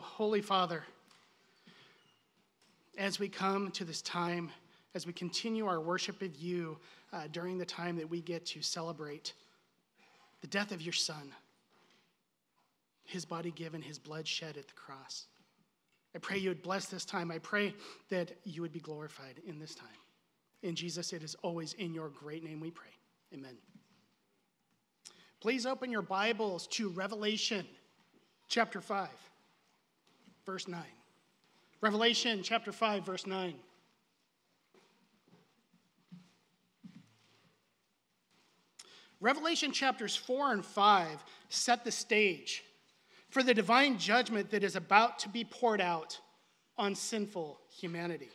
Holy Father, as we come to this time, as we continue our worship of you uh, during the time that we get to celebrate the death of your Son, his body given, his blood shed at the cross. I pray you would bless this time. I pray that you would be glorified in this time. In Jesus, it is always in your great name we pray. Amen. Please open your Bibles to Revelation chapter 5, verse 9. Revelation chapter 5, verse 9. Revelation chapters 4 and 5 set the stage for the divine judgment that is about to be poured out on sinful humanity.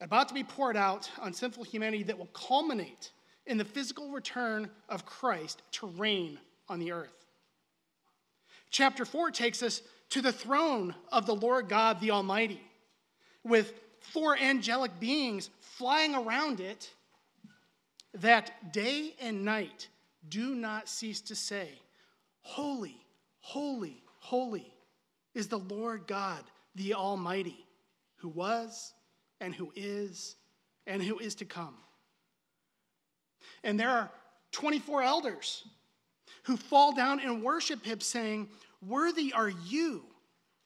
About to be poured out on sinful humanity that will culminate in the physical return of Christ to reign on the earth. Chapter 4 takes us to the throne of the Lord God the Almighty, with four angelic beings flying around it that day and night do not cease to say, Holy, holy, holy is the Lord God the Almighty, who was and who is and who is to come. And there are 24 elders who fall down and worship him, saying, Worthy are you,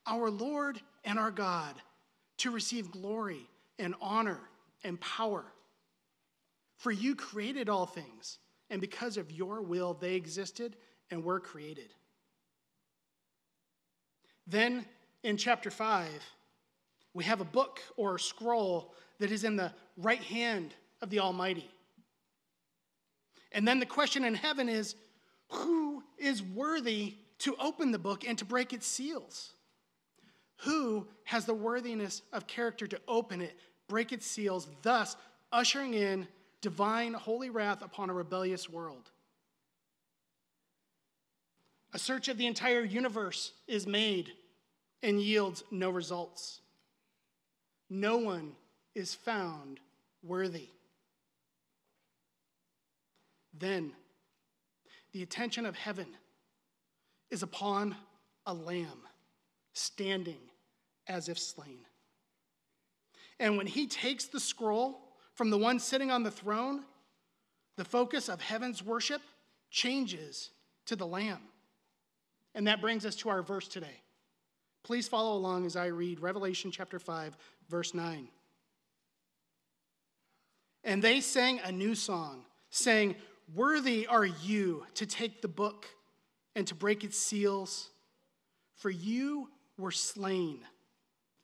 our Lord and our God, to receive glory and honor and power. For you created all things, and because of your will they existed and were created. Then in chapter 5, we have a book or a scroll that is in the right hand of the Almighty. And then the question in heaven is who is worthy to open the book and to break its seals? Who has the worthiness of character to open it, break its seals, thus ushering in divine holy wrath upon a rebellious world? A search of the entire universe is made and yields no results. No one is found worthy. Then the attention of heaven is upon a lamb standing as if slain. And when he takes the scroll from the one sitting on the throne, the focus of heaven's worship changes to the lamb. And that brings us to our verse today. Please follow along as I read Revelation chapter 5, verse 9. And they sang a new song, saying, Worthy are you to take the book and to break its seals, for you were slain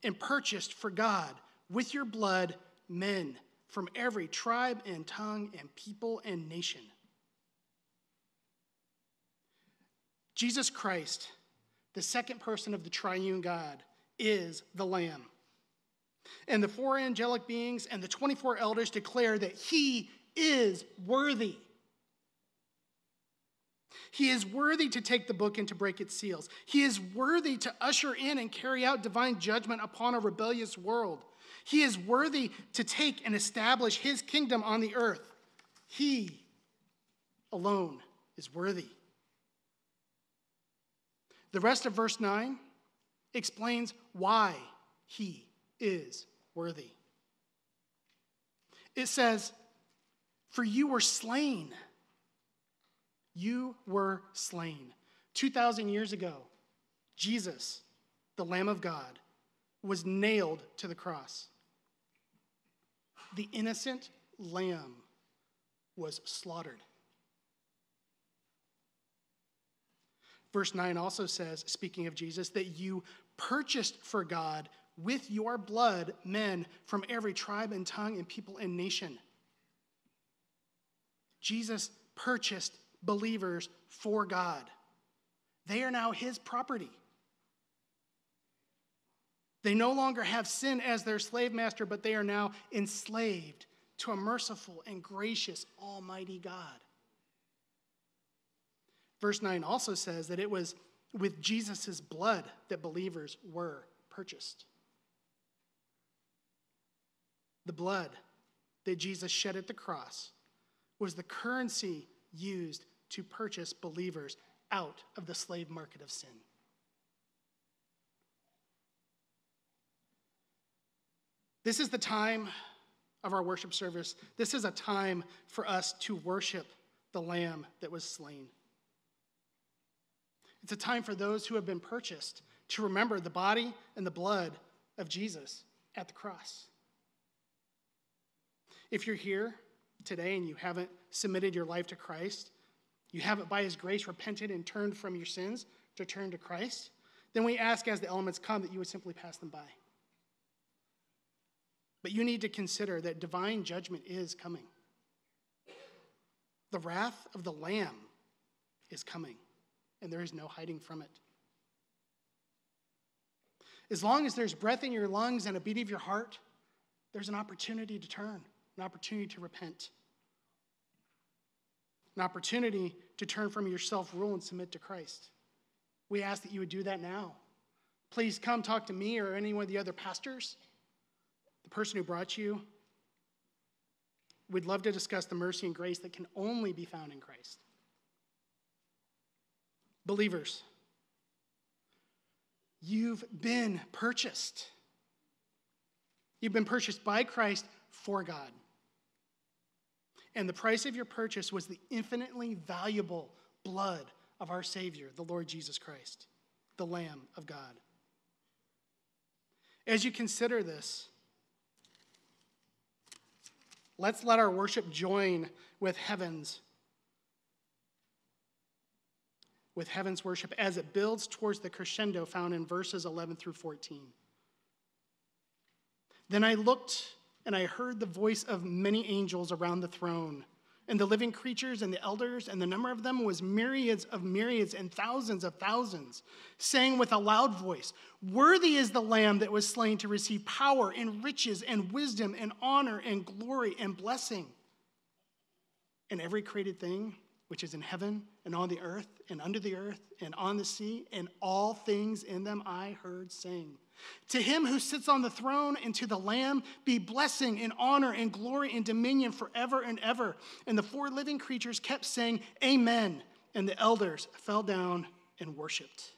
and purchased for God with your blood men from every tribe and tongue and people and nation. Jesus Christ, the second person of the triune God, is the Lamb. And the four angelic beings and the 24 elders declare that he is worthy he is worthy to take the book and to break its seals. He is worthy to usher in and carry out divine judgment upon a rebellious world. He is worthy to take and establish his kingdom on the earth. He alone is worthy. The rest of verse 9 explains why he is worthy. It says, For you were slain you were slain. 2,000 years ago, Jesus, the Lamb of God, was nailed to the cross. The innocent lamb was slaughtered. Verse 9 also says, speaking of Jesus, that you purchased for God with your blood men from every tribe and tongue and people and nation. Jesus purchased believers for God. They are now his property. They no longer have sin as their slave master, but they are now enslaved to a merciful and gracious Almighty God. Verse 9 also says that it was with Jesus' blood that believers were purchased. The blood that Jesus shed at the cross was the currency used to purchase believers out of the slave market of sin. This is the time of our worship service. This is a time for us to worship the Lamb that was slain. It's a time for those who have been purchased to remember the body and the blood of Jesus at the cross. If you're here today and you haven't submitted your life to Christ, you haven't by his grace repented and turned from your sins to turn to Christ, then we ask as the elements come that you would simply pass them by. But you need to consider that divine judgment is coming. The wrath of the Lamb is coming, and there is no hiding from it. As long as there's breath in your lungs and a beat of your heart, there's an opportunity to turn, an opportunity to repent, an opportunity to turn from your self rule and submit to Christ. We ask that you would do that now. Please come talk to me or any one of the other pastors, the person who brought you. We'd love to discuss the mercy and grace that can only be found in Christ. Believers, You've been purchased. You've been purchased by Christ for God. And the price of your purchase was the infinitely valuable blood of our Savior, the Lord Jesus Christ, the Lamb of God. As you consider this, let's let our worship join with heaven's with heaven's worship as it builds towards the crescendo found in verses 11 through 14. Then I looked and I heard the voice of many angels around the throne, and the living creatures and the elders, and the number of them was myriads of myriads and thousands of thousands, saying with a loud voice, Worthy is the Lamb that was slain to receive power and riches and wisdom and honor and glory and blessing. And every created thing which is in heaven and on the earth and under the earth and on the sea, and all things in them I heard sing. To him who sits on the throne and to the Lamb be blessing and honor and glory and dominion forever and ever. And the four living creatures kept saying, Amen. And the elders fell down and worshiped.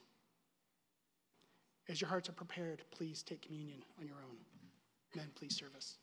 As your hearts are prepared, please take communion on your own. Men, please serve us.